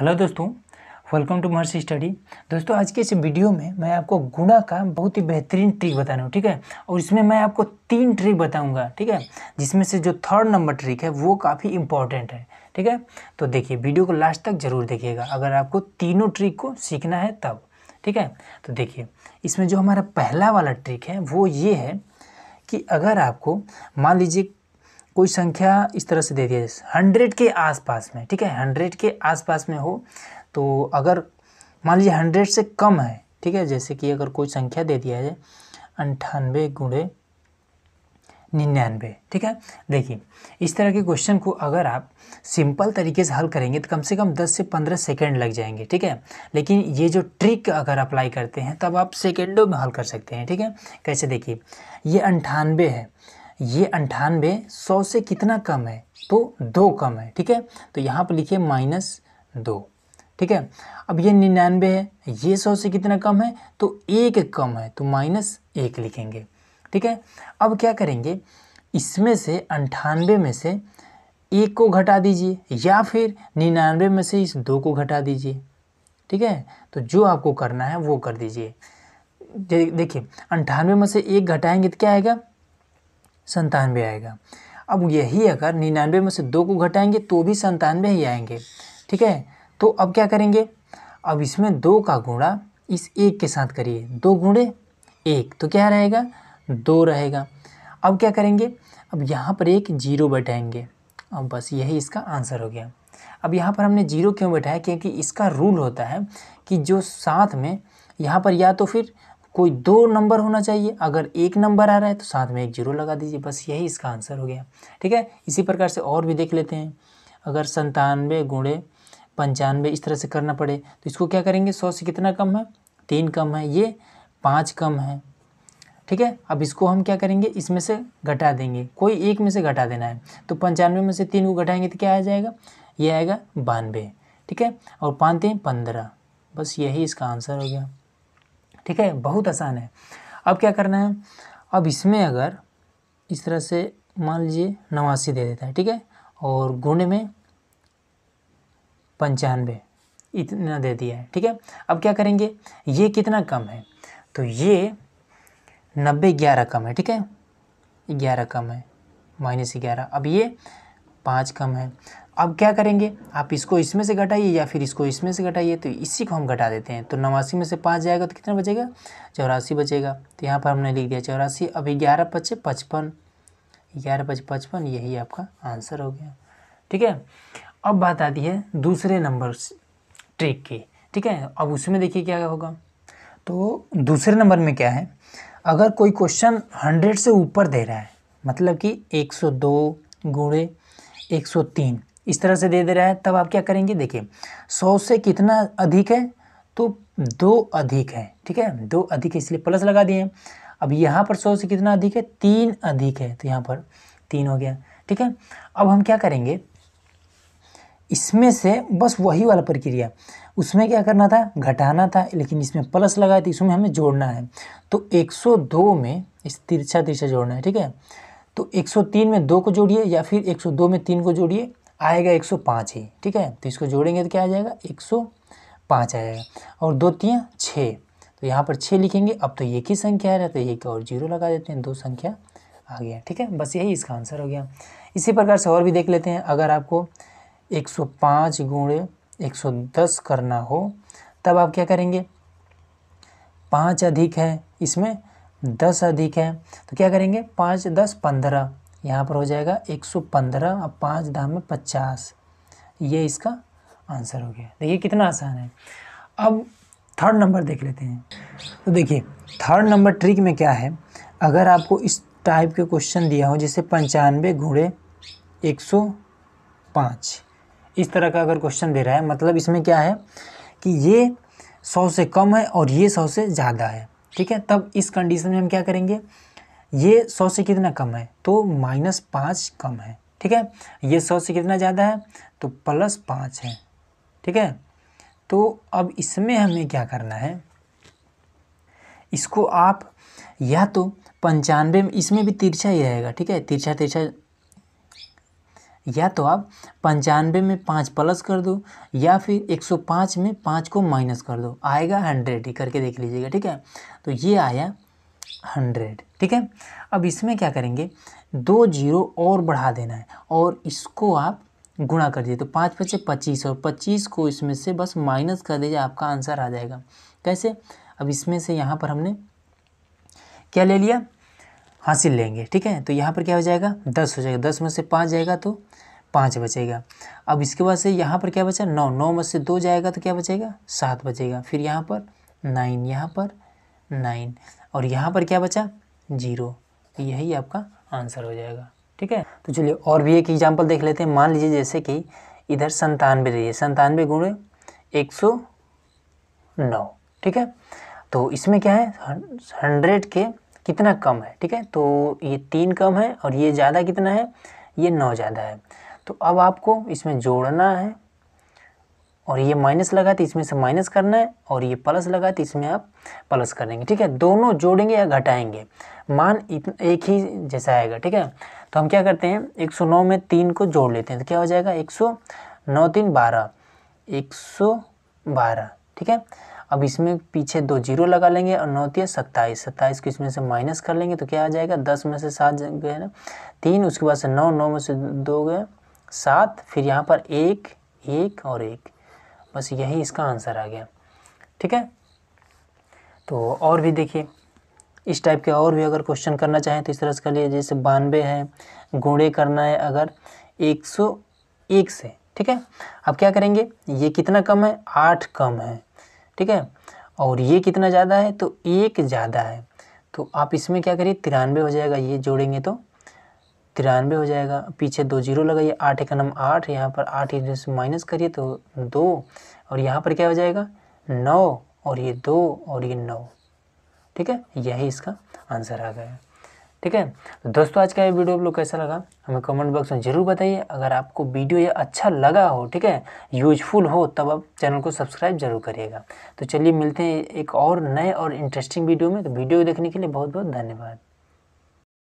Hello दोस्तों welcome to Maharshi study दोस्तों, आज के इस वीडियो में मैं आपको गुणा का बहुत ही बेहतरीन ट्रिक बता रहा हूँ, ठीक है? और इसमें मैं आपको तीन ट्रिक बताऊँगा, ठीक है? जिसमें से जो थर्ड नंबर ट्रिक है, वो काफ़ी इंपॉर्टेंट है, ठीक है? तो देखिए वीडियो को लास्ट तक ज़रूर देखिएगा। अगर आपको तीनों ट्रिक को सीखना है, तब, ठीक है? तो देखिए, इसमें जो हमारा पहला वाला ट्रिक है, वो ये है कि अगर आपको, मान लीजिए कोई संख्या इस तरह से दे दिया जैसे हंड्रेड के आसपास में, ठीक है? हंड्रेड के आसपास में हो तो अगर मान लीजिए हंड्रेड से कम है, ठीक है? जैसे कि अगर कोई संख्या दे दिया जाए, अंठानवे गुणे निन्यानवे, ठीक है? देखिए, इस तरह के क्वेश्चन को अगर आप सिंपल तरीके से हल करेंगे तो कम से कम 10 से 15 सेकंड लग जाएँगे, ठीक है? लेकिन ये जो ट्रिक अगर अप्लाई करते हैं, तब आप सेकेंडों में हल कर सकते हैं, ठीक है? कैसे देखिए, ये अंठानवे है। ये अंठानवे सौ से कितना कम है? तो दो कम है, ठीक है? तो यहाँ पर लिखिए माइनस दो, ठीक है? अब ये निन्यानवे है, ये सौ से कितना कम है? तो एक कम है तो माइनस एक लिखेंगे, ठीक है? अब क्या करेंगे? इसमें से, अंठानवे में से एक को घटा दीजिए, या फिर निन्यानवे में से इस दो को घटा दीजिए, ठीक है? तो जो आपको करना है वो कर दीजिए। देखिए, अंठानवे में से एक घटाएँगे तो क्या आएगा? संतानवे आएगा। अब यही अगर निन्यानवे में से दो को घटाएँगे तो भी संतानवे ही आएँगे। ठीक है? तो अब क्या करेंगे? अब इसमें दो का गुणा इस एक के साथ करिए। दो गुणे एक तो क्या रहेगा? दो रहेगा। अब क्या करेंगे? अब यहाँ पर एक ज़ीरो बैठाएँगे अब बस यही इसका आंसर हो गया। अब यहाँ पर हमने ज़ीरो क्यों बैठाया क्योंकि इसका रूल होता है कि जो साथ में, यहाँ पर या तो फिर कोई दो नंबर होना चाहिए। अगर एक नंबर आ रहा है तो साथ में एक ज़ीरो लगा दीजिए। बस यही इसका आंसर हो गया। ठीक है? इसी प्रकार से और भी देख लेते हैं। अगर संतानवे गुणे पंचानवे इस तरह से करना पड़े तो इसको क्या करेंगे? सौ से कितना कम है? तीन कम है। ये पाँच कम है। ठीक है? अब इसको हम क्या करेंगे? इसमें से घटा देंगे। कोई एक में से घटा देना है। तो पंचानवे में से तीन को घटाएँगे तो क्या आ जाएगा? ये आएगा बानवे। ठीक है? और पाँच तीन पंद्रह। बस यही इसका आंसर हो गया। ठीक है? बहुत आसान है। अब क्या करना है? अब इसमें अगर इस तरह से मान लीजिए नवासी दे देता है, ठीक है? और गुण में पंचानवे इतना दे दिया है, ठीक है? अब क्या करेंगे? ये कितना कम है? तो ये नब्बे ग्यारह कम है, ठीक है? ग्यारह कम है, माइनस ग्यारह। अब ये पाँच कम है। अब क्या करेंगे? आप इसको इसमें से घटाइए या फिर इसको इसमें से घटाइए तो इसी को हम घटा देते हैं। तो नवासी में से पाँच जाएगा तो कितना बचेगा? चौरासी बचेगा। तो यहाँ पर हमने लिख दिया चौरासी। अब ग्यारह पचे पचपन। ग्यारह पच पचपन, यही आपका आंसर हो गया। ठीक है? अब बात आती है दूसरे नंबर ट्रिक की। ठीक है? अब उसमें देखिए क्या होगा। तो दूसरे नंबर में क्या है? अगर कोई क्वेश्चन हंड्रेड से ऊपर दे रहा है मतलब कि एक सौ दो गुणे एक सौ तीन इस तरह से दे दे रहा है, तब आप क्या करेंगे? देखिए, सौ से कितना अधिक है तो दो अधिक है, ठीक है? दो अधिक है, इसलिए प्लस लगा दिए अब यहाँ पर सौ से कितना अधिक है? तीन अधिक है तो यहाँ पर तीन हो गया, ठीक है? अब हम क्या करेंगे? इसमें से बस वही वाला प्रक्रिया, उसमें क्या करना था? घटाना था, लेकिन इसमें प्लस लगाए थे, इसमें हमें जोड़ना है। तो 102 में इस तिरछा तिरछा जोड़ना है, ठीक है? तो 103 में दो को जोड़िए या फिर 102 में तीन को जोड़िए आएगा 105 ही, ठीक है? तो इसको जोड़ेंगे तो क्या आ जाएगा? 105 जाएगा। और दो तीन, छः। तो यहाँ पर छः लिखेंगे। अब तो एक ही संख्या आ है तो एक और ज़ीरो लगा देते हैं, दो संख्या आ गया, ठीक है? बस यही इसका आंसर हो गया। इसी प्रकार से और भी देख लेते हैं। अगर आपको 105 गुणे 110 करना हो, तब आप क्या करेंगे? पाँच अधिक है, इसमें दस अधिक है। तो क्या करेंगे? पाँच, दस, पंद्रह। यहाँ पर हो जाएगा एक सौ पंद्रह और पाँच दाम में पचास। ये इसका आंसर हो गया। देखिए कितना आसान है। अब थर्ड नंबर देख लेते हैं। तो देखिए थर्ड नंबर ट्रिक में क्या है? अगर आपको इस टाइप के क्वेश्चन दिया हो, जैसे पंचानवे घोड़े एक सौ पाँच। इस तरह का अगर क्वेश्चन दे रहा है मतलब इसमें क्या है कि ये सौ से कम है और ये सौ से ज़्यादा है। ठीक है? तब इस कंडीशन में हम क्या करेंगे? ये सौ से कितना कम है? तो माइनस पाँच कम है, ठीक है? ये सौ से कितना ज़्यादा है? तो प्लस पाँच है, ठीक है? तो अब इसमें हमें क्या करना है? इसको आप या तो पंचानवे में, इसमें भी तिरछा ही रहेगा, ठीक है? तिरछा तिरछा। या तो आप पंचानवे में पाँच प्लस कर दो, या फिर एक सौ पाँच में पाँच को माइनस कर दो। आएगा हंड्रेड ही करके देख लीजिएगा, ठीक है? तो ये आया हंड्रेड, ठीक है? अब इसमें क्या करेंगे? दो ज़ीरो और बढ़ा देना है और इसको आप गुणा कर दिए तो पाँच पचे पच्चीस और पच्चीस को इसमें से बस माइनस कर दीजिए, आपका आंसर आ जाएगा। कैसे? अब इसमें से यहाँ पर हमने क्या ले लिया? हासिल लेंगे, ठीक है? तो यहाँ पर क्या हो जाएगा? दस हो जाएगा। दस में से पाँच जाएगा तो पाँच बचेगा। अब इसके बाद से यहाँ पर क्या बचा? नौ। नौ में से दो जाएगा तो क्या बचेगा? सात बचेगा। फिर यहाँ पर नाइन। यहाँ पर नाइन। और यहाँ पर क्या बचा? ज़ीरो। यही आपका आंसर हो जाएगा। ठीक है? तो चलिए और भी एक एग्ज़ाम्पल देख लेते हैं। मान लीजिए जैसे कि इधर संतानवे रही है संतानवे गुणे एक सौ नौ। ठीक है? तो इसमें क्या है? हंड्रेड के कितना कम है? ठीक है? तो ये तीन कम है और ये ज़्यादा कितना है? ये नौ ज़्यादा है। तो अब आपको इसमें जोड़ना है। और ये माइनस लगा तो इसमें से माइनस करना है और ये प्लस लगा तो इसमें आप प्लस करेंगे, ठीक है? दोनों जोड़ेंगे या घटाएँगे। मान एक ही जैसा आएगा, ठीक है? तो हम क्या करते हैं? 109 में तीन को जोड़ लेते हैं तो क्या हो जाएगा? 109 तीन बारह, एक ठीक है? अब इसमें पीछे दो ज़ीरो लगा लेंगे और नौ तीन सत्ताईस सत्ताईस को इसमें से माइनस कर लेंगे तो क्या आ जाएगा? दस में से सात गए ना? तीन, उसके बाद से नौ नौ में से दो गए, सात, फिर यहाँ पर एक एक और एक। बस यही इसका आंसर आ गया। ठीक है? तो और भी देखिए, इस टाइप के और भी अगर क्वेश्चन करना चाहें तो इस तरह से कर लिए जैसे बानवे है, गुणे करना है अगर एक सौ एक से, ठीक है? अब क्या करेंगे? ये कितना कम है? आठ कम है, ठीक है? और ये कितना ज़्यादा है? तो एक ज़्यादा है। तो आप इसमें क्या करिए? तिरानवे हो जाएगा, ये जोड़ेंगे तो तिरानवे हो जाएगा। पीछे दो ज़ीरो लगाइए, आठ एक नम आठ, यहाँ पर आठ इधर से माइनस करिए तो दो, और यहाँ पर क्या हो जाएगा? नौ, और ये दो, और ये नौ। ठीक है? यही इसका आंसर आ गया। ठीक है? तो दोस्तों, आज का ये वीडियो आप लोग कैसा लगा? हमें कमेंट बॉक्स में ज़रूर बताइए। अगर आपको वीडियो ये अच्छा लगा हो, ठीक है, यूजफुल हो, तब आप चैनल को सब्सक्राइब ज़रूर करिएगा। तो चलिए मिलते हैं एक और नए और इंटरेस्टिंग वीडियो में। तो वीडियो देखने के लिए बहुत बहुत धन्यवाद।